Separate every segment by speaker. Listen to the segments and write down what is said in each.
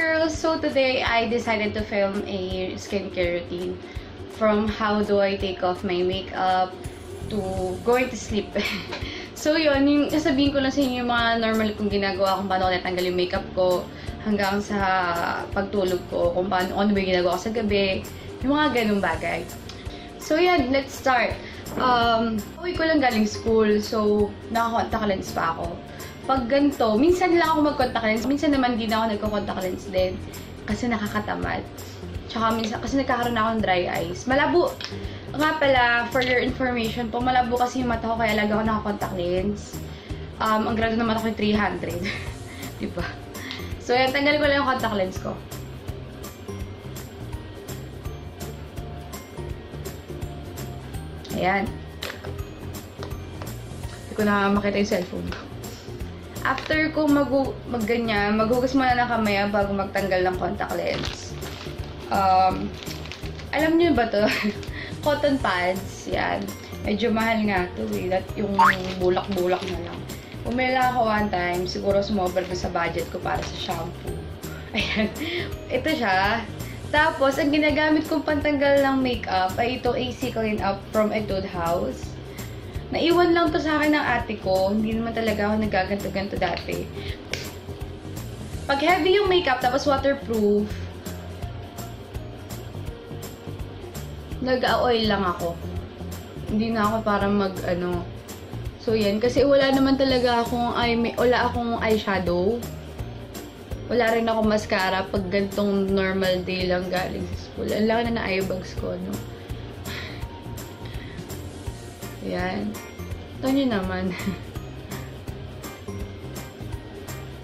Speaker 1: girls! So today, I decided to film a skincare routine from how do I take off my makeup to going to sleep. so yun, yung sasabihin ko lang sa inyo yung mga normal kong ginagawa kung paano ko natanggal yung makeup ko hanggang sa pagtulog ko, kung paano, ano ba yung ginagawa ko sa gabi, yung mga ganung bagay. So yan, let's start. Um, uwi ko lang galing school, so naka-contact lens pa ako. Pag ganito, minsan lang ako mag-contact lens, minsan naman din ako nagko-contact lens din kasi nakakatamad. Tsaka minsan, kasi nagkakaroon ako ng dry eyes. Malabo, nga pala, for your information po, malabo kasi yung mata ko kaya lagi ako naka-contact lens. Um, ang grado ng mata ko 300. diba? So, yan, tanggal ko lang yung contact lens ko. Ayan. Hindi ko na makita yung cellphone ko. After ko mag magganyan, maghugas muna ng kamay bago magtanggal ng contact lens. Um, alam niyo ba to? Cotton pads, yan. Medyo mahal nga to eh. That yung bulak-bulak na lang. Bumili ako one time, siguro sumobra ko sa budget ko para sa shampoo. Ayan. Ito siya. Tapos, ang ginagamit kong pantanggal ng makeup ay ito AC Clean Up from Etude House. Naiwan lang to sa akin ng ate ko. Hindi naman talaga ako nagaganto-ganto dati. Pag heavy yung makeup, tapos waterproof, nag-oil lang ako. Hindi na ako para mag, ano. So, yan. Kasi wala naman talaga akong, eye, wala akong eyeshadow. Wala rin ako mascara pag gantong normal day lang galing sa school. Ang laki na na eye bags ko, no? Yan. Ito nyo naman.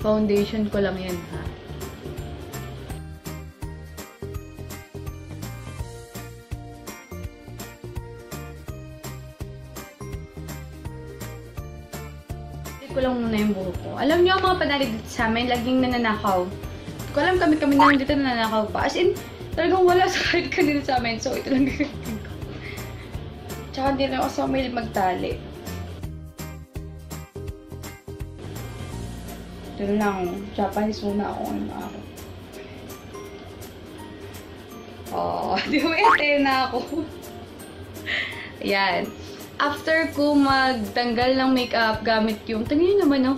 Speaker 1: Foundation ko lang yan, ha? ko lang muna yung buhok ko. Alam niyo, ang mga panalig dito sa amin, laging nananakaw. Hindi ko alam kami kami na dito nananakaw pa. As in, talagang wala sa kahit kanina sa amin. So, ito lang gagawin. Tsaka hindi rin ako may magtali. Ito lang. Japanese muna ako ngayon ako. Oh, di ba na ako? Ayan after ko magtanggal ng makeup gamit yung, tingin naman, no?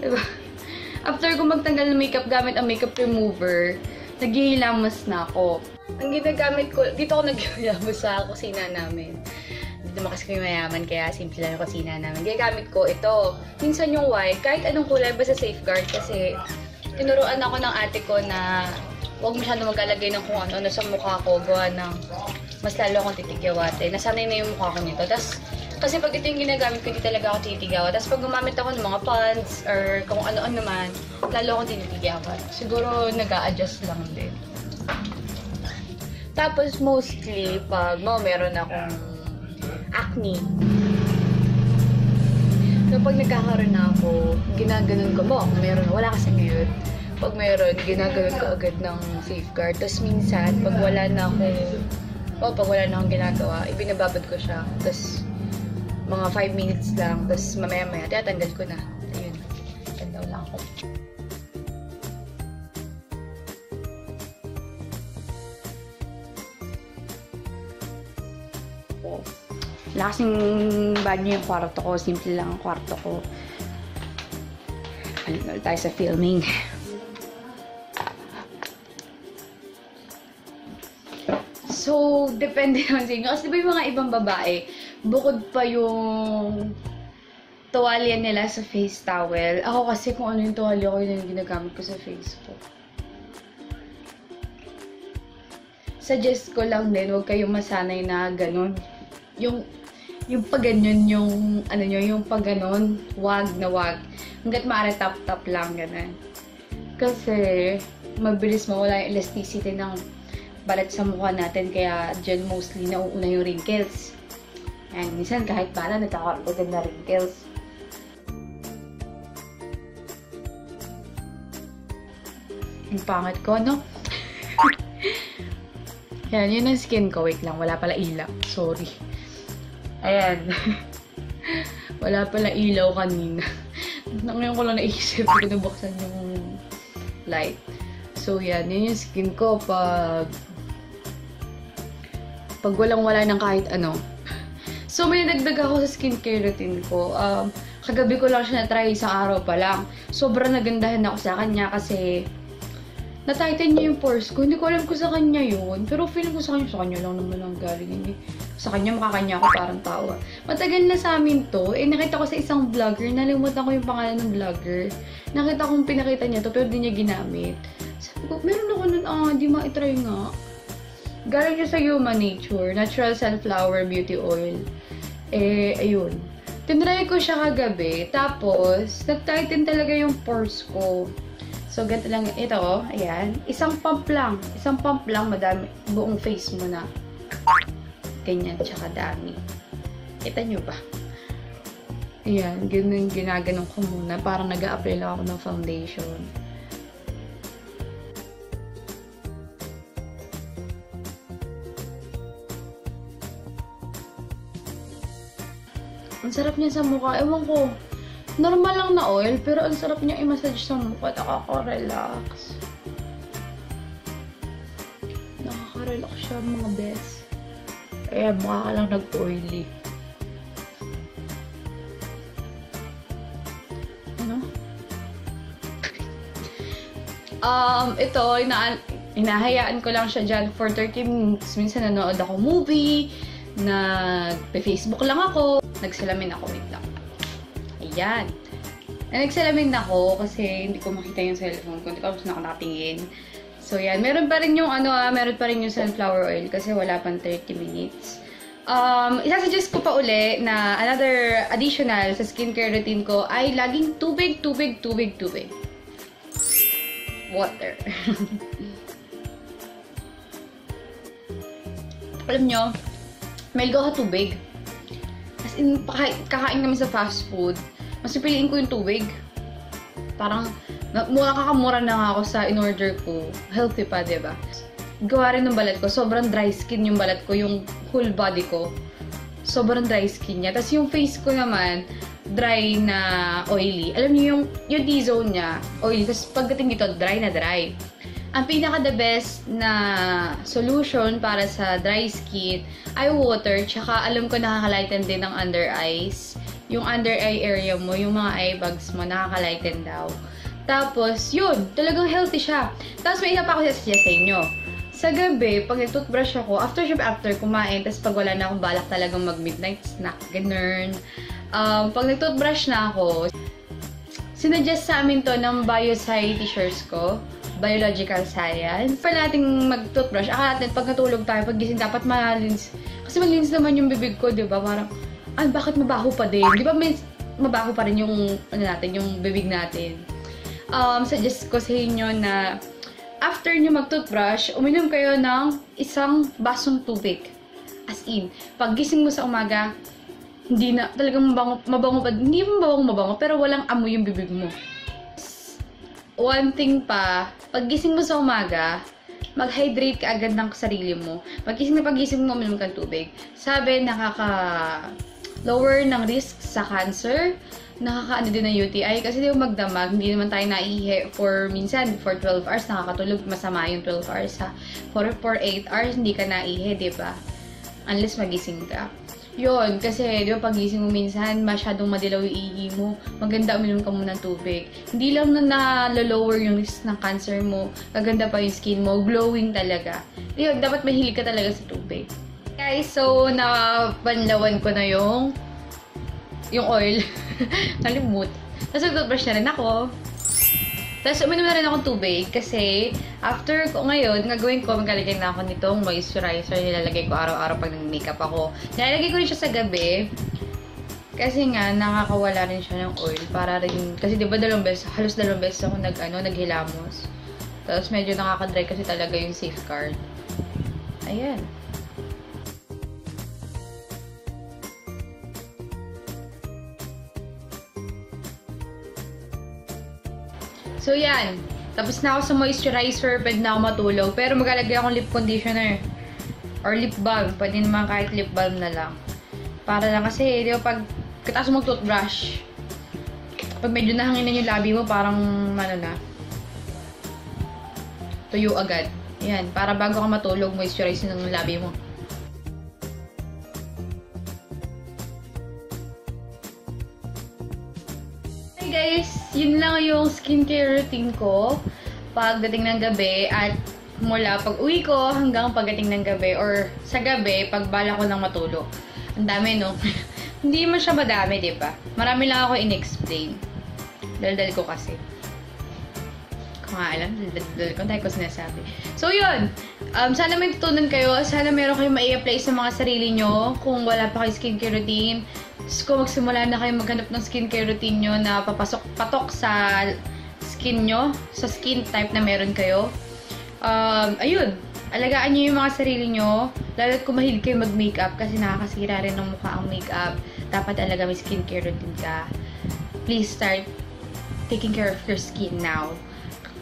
Speaker 1: Diba? After ko magtanggal ng makeup gamit ang makeup remover, naghihilamos na ako. Ang ginagamit ko, dito ako naghihilamos sa kusina namin. Dito naman kasi kami mayaman, kaya simple lang yung kusina namin. Ginagamit ko ito. Minsan yung white, kahit anong kulay, basta safeguard kasi tinuruan ako ng ate ko na huwag masyado maglalagay ng kung ano-ano sa mukha ko, gawa ng mas lalo akong titigyawate. Nasanay na yung mukha ko nito. Tapos, kasi pag ito yung ginagamit ko, hindi talaga ako titigawa. Tapos pag gumamit ako ng mga pants or kung ano-ano naman, lalo akong titigawan. Siguro nag adjust lang din. Tapos mostly, pag mo meron akong acne, So, pag nagkakaroon na ako, ginaganon ko mo. Meron, wala kasi ngayon. Pag meron, ginaganon ko agad ng safeguard. Tapos minsan, pag wala na ako o pag wala na akong ginagawa, ibinababad ko siya. Tapos, mga 5 minutes lang. Tapos, mamaya-maya, tinatanggal ko na. Ayun. Tandaw lang ako. Oh. Laking banyo yung kwarto ko. Simple lang ang kwarto ko. Ano tayo sa filming. So, depende naman sa inyo. Kasi diba yung mga ibang babae, bukod pa yung tuwalya nila sa face towel. Ako kasi kung ano yung tuwalya ko, yun yung ginagamit ko sa face ko. Suggest ko lang din, huwag kayong masanay na ganun. Yung, yung pag ganyan, yung, ano nyo, yung pag ganun, wag na wag. Hanggat maaari tap-tap lang, ganun. Kasi, mabilis mawala yung elasticity ng balat sa mukha natin. Kaya dyan mostly nauuna yung wrinkles. Ayan, minsan kahit bala nagkakaroon na wrinkles. Ang pangit ko, no? Ayan, yun ang skin ko. Wait lang, wala pala ilaw. Sorry. Ayan. wala pala ilaw kanina. Ngayon ko lang naisip, pinabuksan yung light. So, yan. Yun yung skin ko pag pag walang-wala ng kahit ano. So, may nagdag ako sa skincare routine ko. Um, kagabi ko lang siya na-try isang araw pa lang. Sobrang nagandahan ako sa kanya kasi na-tighten niya yung pores ko. Hindi ko alam kung sa kanya yun. Pero feeling ko sa kanya, sa kanya lang naman ang galing. Hindi. Sa kanya, makakanya ako parang tawa. Matagal na sa amin to. Eh, nakita ko sa isang vlogger. Nalimutan ko yung pangalan ng vlogger. Nakita kong pinakita niya to, pero di niya ginamit. Sabi ko, meron ako nun, ah, di ma-try nga. Galing siya sa Human Nature. Natural Sunflower Beauty Oil. Eh, ayun. Tinry ko siya kagabi. Tapos, nag-tighten talaga yung pores ko. So, ganito lang ito, oh. Ayan. Isang pump lang. Isang pump lang, madami. Buong face mo na. Ganyan, tsaka dami. Kita nyo ba? Ayan, ganun ginaganon ko muna. Parang nag apply lang ako ng foundation. Ang sarap niya sa mukha. Ewan ko, normal lang na oil, pero ang sarap niya i-massage sa mukha. Nakaka-relax. Nakaka-relax siya mga best. Kaya mukha ka lang nag-oily. Ano? um, ito, ina inahayaan ko lang siya dyan for 30 minutes. Minsan nanood ako movie, nag-Facebook lang ako, nagsalamin ako, wait lang. Ayan. Na nagsalamin ako kasi hindi ko makita yung cellphone ko. Hindi ko gusto nakatingin. So, yan. Meron pa rin yung ano ah, meron pa rin yung sunflower oil kasi wala pang 30 minutes. Um, isasuggest ko pa uli na another additional sa skincare routine ko ay laging tubig, tubig, tubig, tubig. Water. Alam nyo, go ka tubig. As in, kakain kami sa fast food mas pipiliin ko yung tubig. Parang, mura kakamura na ako sa in-order ko. Healthy pa, ba diba? Gawa rin ng balat ko. Sobrang dry skin yung balat ko, yung whole body ko. Sobrang dry skin niya. Tapos yung face ko naman, dry na oily. Alam niyo yung, yung T-zone niya, oily. Tapos pagdating dito, dry na dry. Ang pinaka the best na solution para sa dry skin ay water. Tsaka alam ko nakakalighten din ng under eyes yung under eye area mo, yung mga eye bags mo, nakaka-lighten daw. Tapos, yun, talagang healthy siya. Tapos, may isa pa ako sasuggest sa inyo. Sa gabi, pag nag-toothbrush ako, after siya after kumain, tapos pag wala na akong balak talagang mag-midnight snack, ganun. Um, pag nag-toothbrush na ako, sinuggest sa amin to ng biosci teachers ko biological science. Pa nating mag-toothbrush, akala natin pag natulog tayo, pag gising, dapat malinis. Kasi malinis naman yung bibig ko, di ba? Parang, ay, bakit mabaho pa din? Di ba may mabaho pa rin yung, ano natin, yung bibig natin? Um, suggest ko sa inyo na after nyo mag-toothbrush, uminom kayo ng isang basong tubig. As in, pag gising mo sa umaga, hindi na, talagang mabango, mabango pa, hindi mabango mabango, pero walang amoy yung bibig mo. One thing pa, pag gising mo sa umaga, mag-hydrate ka agad ng sarili mo. Pag-gising na pag-gising mo, uminom ka tubig. Sabi, nakaka lower ng risk sa cancer, nakakaano din ng UTI kasi di ba magdamag, hindi naman tayo naihi for minsan for 12 hours nakakatulog masama yung 12 hours ha. For, for 8 hours hindi ka naihi, di ba? Unless magising ka. Yun, kasi di ba pagising mo minsan masyadong madilaw yung ihi mo, maganda uminom ka muna ng tubig. Hindi lang na na-lower yung risk ng cancer mo, maganda pa yung skin mo, glowing talaga. Yun, dapat mahilig ka talaga sa tubig. Guys, so napanlawan ko na yung yung oil. Nalimut. Tapos nag-toothbrush na rin ako. Tapos uminom na rin akong tubig kasi after ko ngayon, gagawin ko, maglalagay na ako nitong moisturizer. Nilalagay ko araw-araw pag nag-makeup ako. Nilalagay ko rin siya sa gabi. Kasi nga, nakakawala rin siya ng oil para rin, kasi di ba dalawang beses, halos dalawang beses ako nag, ano, naghilamos. Tapos medyo nakaka-dry kasi talaga yung safeguard. Ayan. So, yan. Tapos na ako sa moisturizer, pwede na ako matulog. Pero maglalagay akong lip conditioner. Or lip balm. Pwede naman kahit lip balm na lang. Para lang kasi, di ba, pag katapos mo toothbrush, pag medyo nahanginan yung labi mo, parang, ano na,
Speaker 2: tuyo agad. Yan, para bago ka matulog, moisturize ng labi mo. Yun lang yung skincare routine ko pagdating ng gabi at mula pag uwi ko hanggang pagdating ng gabi or sa gabi pag bala ko nang matulog. Ang dami no? Hindi man siya madami, di ba? Marami lang ako in-explain. Daldal ko kasi. Kung nga alam, daldal ko, dahil ko sinasabi. So, yun. Um, sana may tutunan kayo. Sana meron kayong mai-apply sa mga sarili nyo. Kung wala pa kayo skincare routine. Tapos kung magsimula na kayo maghanap ng skincare routine nyo na papasok, patok sa skin nyo, sa skin type na meron kayo. Um, ayun, alagaan nyo yung mga sarili nyo. Lalo kung mahilig kayo mag-makeup kasi nakakasira rin ng mukha ang makeup. Dapat talaga may skincare routine ka. Please start taking care of your skin now.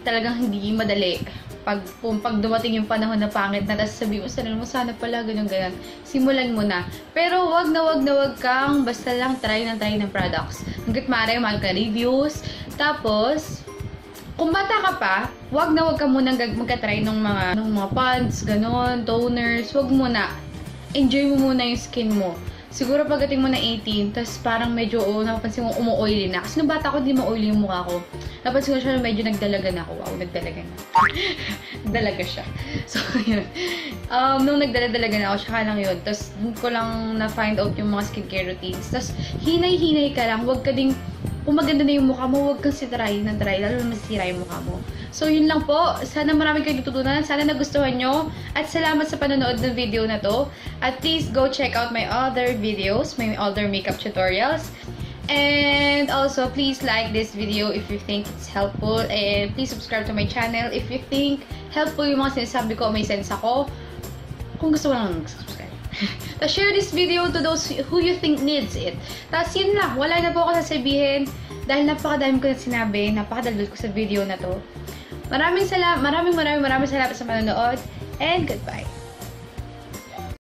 Speaker 2: Talagang hindi madali. Pag, pag dumating yung panahon na pangit na, tapos sabi mo sa mo, sana pala ganun ganyan. Simulan mo na. Pero wag na wag na wag kang basta lang try na try ng products. Hanggat maaari, mahal ka reviews. Tapos, kung bata ka pa, wag na wag ka munang magka-try ng mga, ng mga pads, ganon, toners, wag muna. Enjoy mo muna yung skin mo. Siguro pagdating mo na 18, tapos parang medyo, oh, napapansin mo umu-oily na. Kasi nung bata ko, di ma-oily yung mukha ko. Napansin ko siya medyo nagdalaga na ako. Wow, nagdalaga na. nagdalaga siya. So, yun. Um, nung nagdala-dalaga na ako, siya lang yun. Tapos, dun ko lang na-find out yung mga skincare routines. Tapos, hinay-hinay ka lang. Huwag ka ding kung maganda na yung mukha mo, huwag kang sitry na try, lalo na masira yung mukha mo. So, yun lang po. Sana marami kayo natutunan. Sana nagustuhan nyo. At salamat sa panonood ng video na to. At please go check out my other videos, my other makeup tutorials. And also, please like this video if you think it's helpful. And please subscribe to my channel if you think helpful yung mga sinasabi ko, may sense ako. Kung gusto mo lang subscribe. Tapos share this video to those who you think needs it. Tapos yun lang, wala na po ako sasabihin dahil napakadami ko na sinabi, napakadaldal ko sa video na to. Maraming salamat, maraming maraming maraming salamat sa panonood and goodbye.